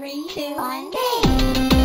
Three, two, one, game.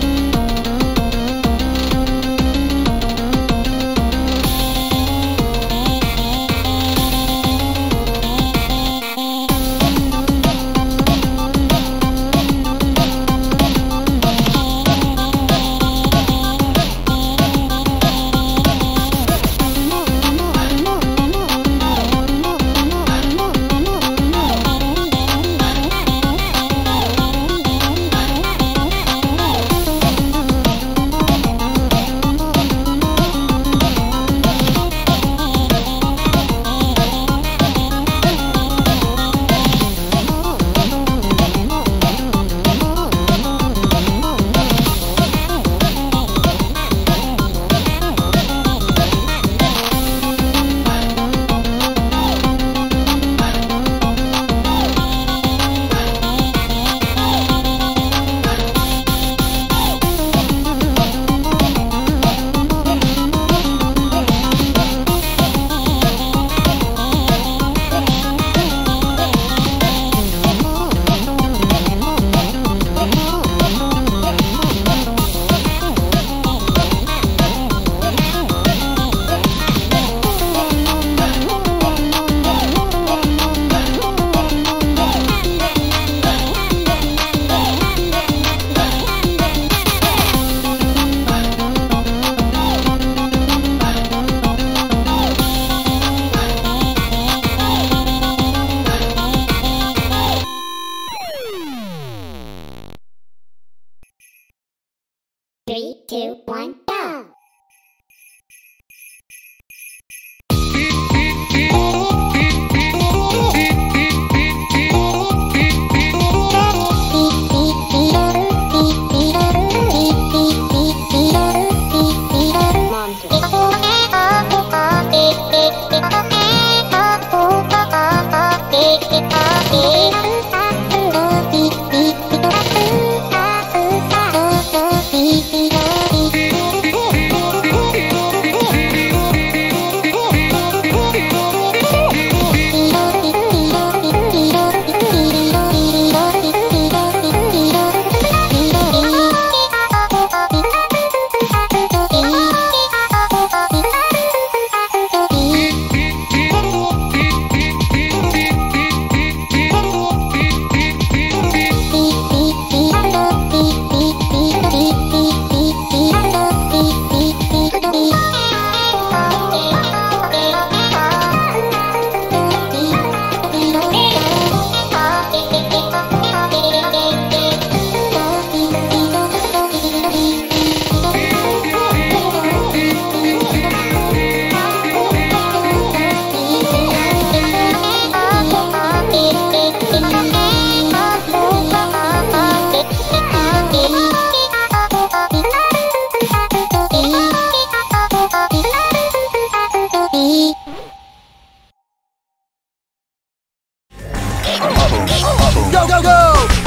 Two, one, go. Go, go, go!